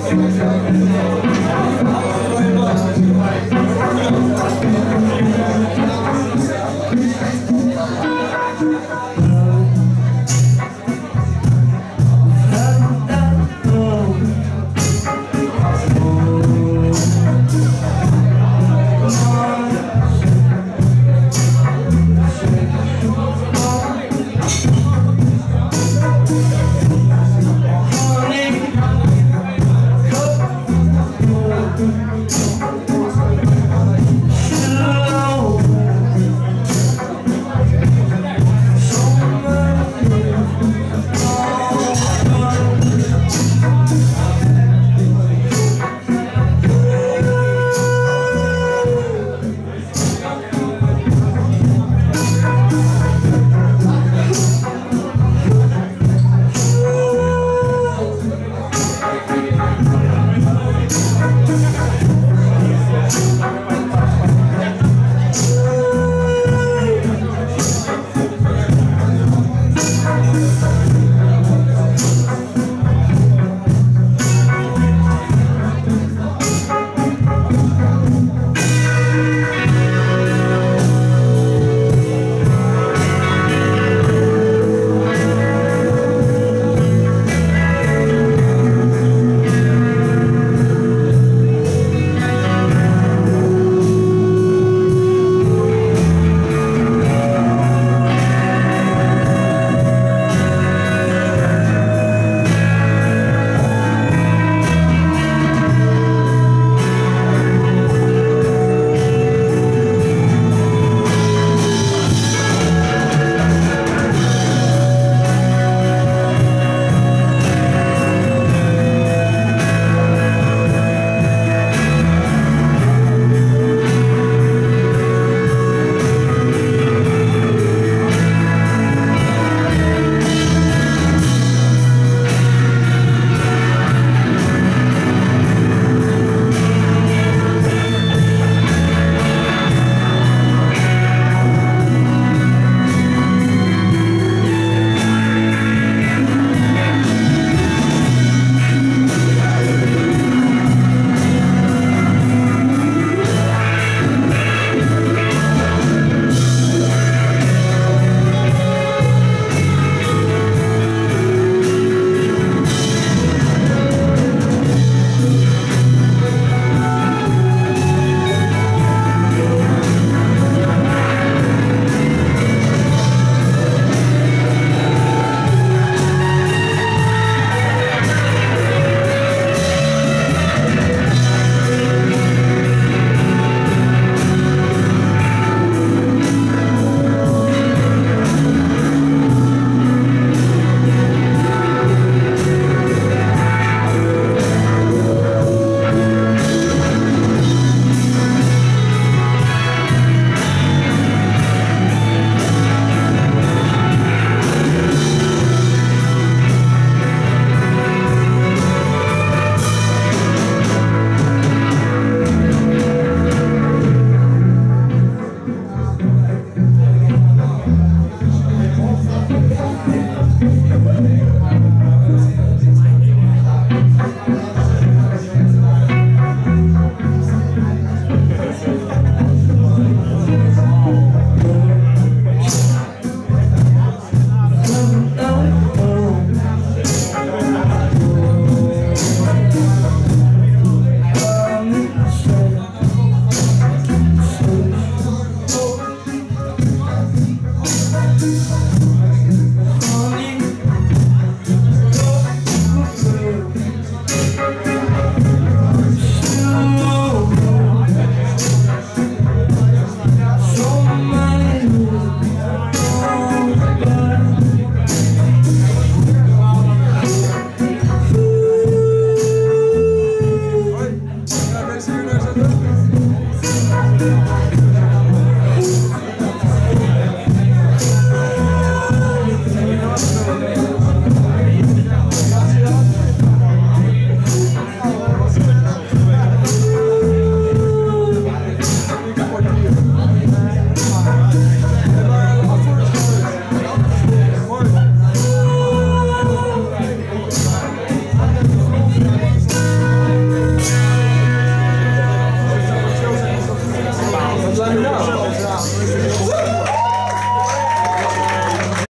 Música